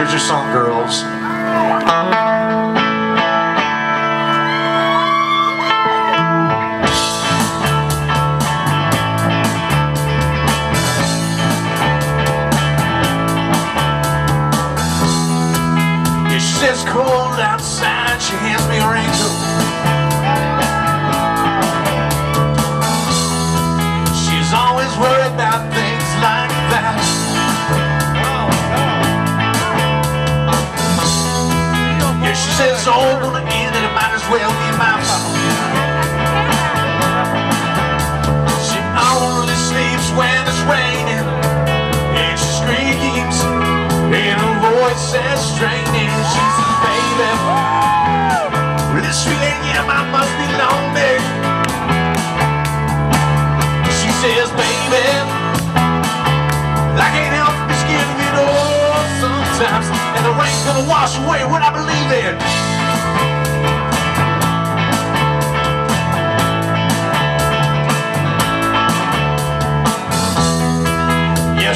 Here's your song, girls. It says cold outside, she hands me a raincoat. Says, oh, gonna end it, might as well be my fault. She only sleeps when it's raining, and she screams, and her voice says straining. She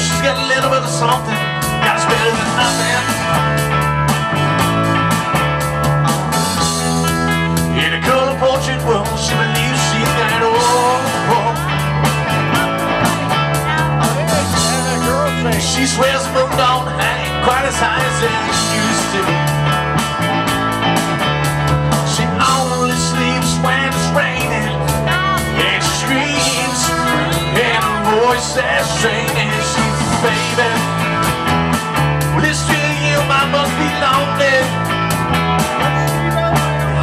she's got a little bit of something, us better than nothing. In a color portrait world, she believes she's got it all. She swears the moon don't hang quite as high as it used to. She only sleeps when it's raining, and she screams, and her voice says straining. Baby, well, this to you, I must be lonely.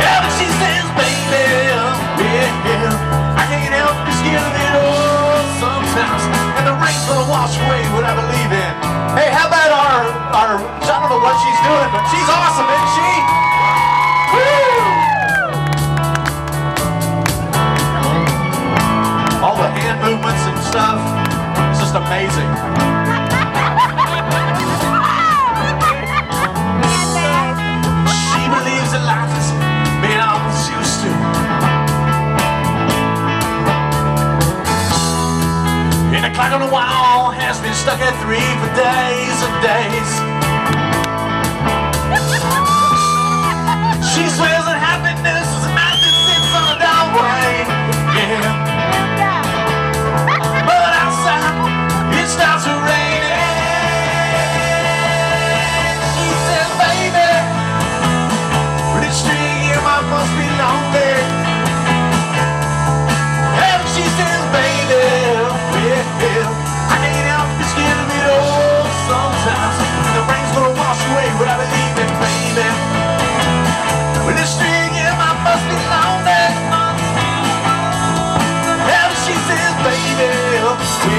Yeah, but she says, baby, yeah, I can't help it sometimes. And the rain's gonna wash away what I believe in. Hey, how about our, our, I don't know what she's doing, but she's awesome, isn't she? All the hand movements and stuff, it's just amazing. Clock on the wall has been stuck at three for days and days.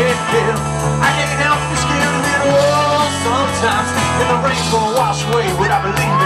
I can't help but scared of it all sometimes. And the rain's gonna wash away what I believe.